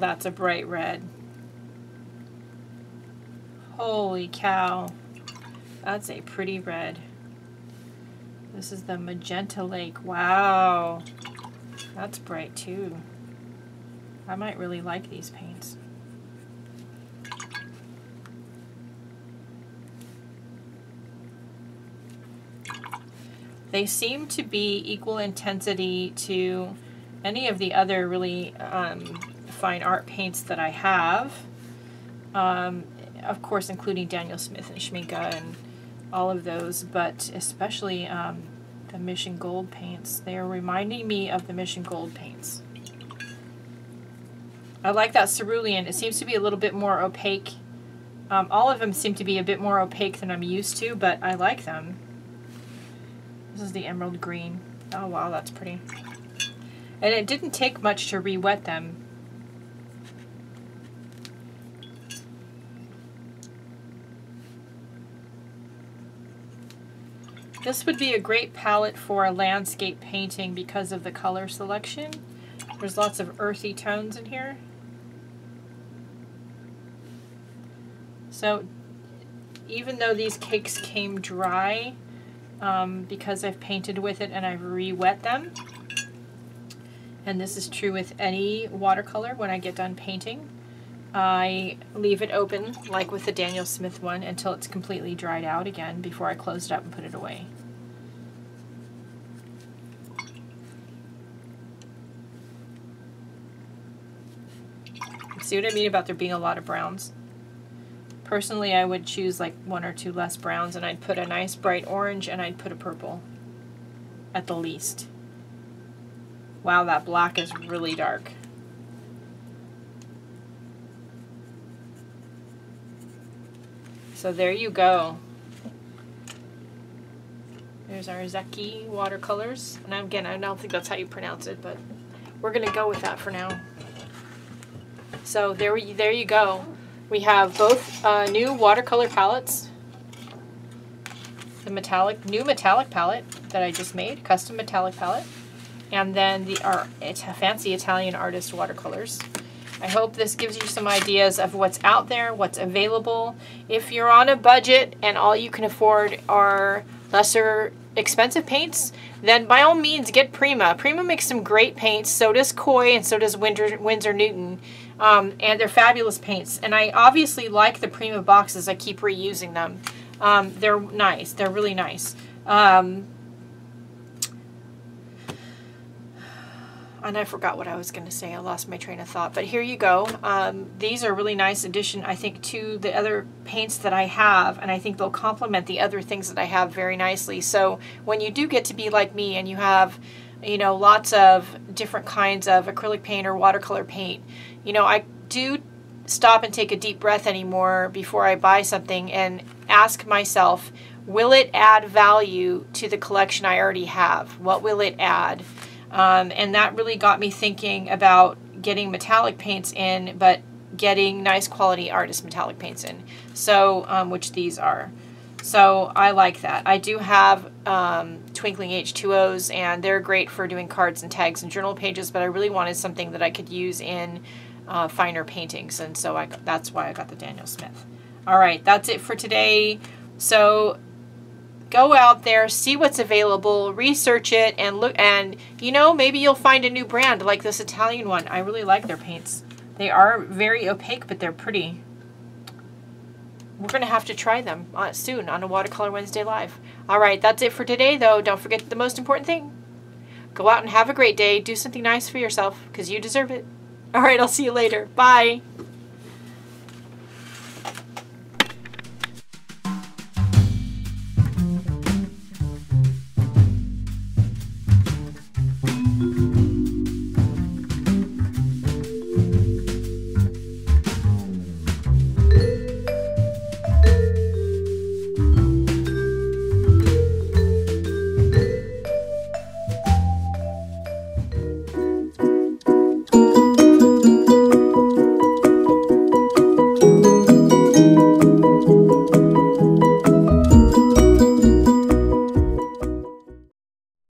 That's a bright red. Holy cow. That's a pretty red. This is the Magenta Lake. Wow. That's bright too. I might really like these paints. They seem to be equal intensity to any of the other really um, fine art paints that I have. Um, of course, including Daniel Smith and Schmincke and all of those, but especially um, the Mission Gold paints. They are reminding me of the Mission Gold paints. I like that cerulean. It seems to be a little bit more opaque. Um, all of them seem to be a bit more opaque than I'm used to, but I like them. This is the emerald green. Oh wow, that's pretty. And it didn't take much to re-wet them. This would be a great palette for a landscape painting because of the color selection. There's lots of earthy tones in here. So even though these cakes came dry, um, because I've painted with it and I've re-wet them, and this is true with any watercolor when I get done painting, I leave it open, like with the Daniel Smith one, until it's completely dried out again before I close it up and put it away. See what I mean about there being a lot of browns? Personally, I would choose like one or two less browns and I'd put a nice bright orange and I'd put a purple at the least. Wow, that black is really dark. So there you go. There's our Zecchi watercolors. And again, I don't think that's how you pronounce it, but we're going to go with that for now. So there, we, there you go. We have both uh, new watercolor palettes. The metallic, new metallic palette that I just made, custom metallic palette. And then the our, it's fancy Italian artist watercolors. I hope this gives you some ideas of what's out there, what's available. If you're on a budget and all you can afford are lesser expensive paints, then by all means get Prima. Prima makes some great paints. So does Koi and so does Windsor, Winsor Newton. Um, and they're fabulous paints. And I obviously like the Prima boxes. I keep reusing them. Um, they're nice. They're really nice. Um, and I forgot what I was going to say. I lost my train of thought. But here you go. Um, these are really nice addition, I think, to the other paints that I have. And I think they'll complement the other things that I have very nicely. So when you do get to be like me and you have, you know, lots of different kinds of acrylic paint or watercolor paint, you know, I do stop and take a deep breath anymore before I buy something and ask myself, will it add value to the collection I already have? What will it add? Um, and that really got me thinking about getting metallic paints in, but getting nice quality artist metallic paints in. So, um, which these are. So I like that. I do have um, Twinkling H2Os and they're great for doing cards and tags and journal pages, but I really wanted something that I could use in uh, finer paintings. And so I, that's why I got the Daniel Smith. All right, that's it for today. So go out there, see what's available, research it, and look. And you know, maybe you'll find a new brand like this Italian one. I really like their paints. They are very opaque, but they're pretty. We're going to have to try them uh, soon on a Watercolor Wednesday Live. All right, that's it for today, though. Don't forget the most important thing. Go out and have a great day. Do something nice for yourself because you deserve it. All right, I'll see you later. Bye.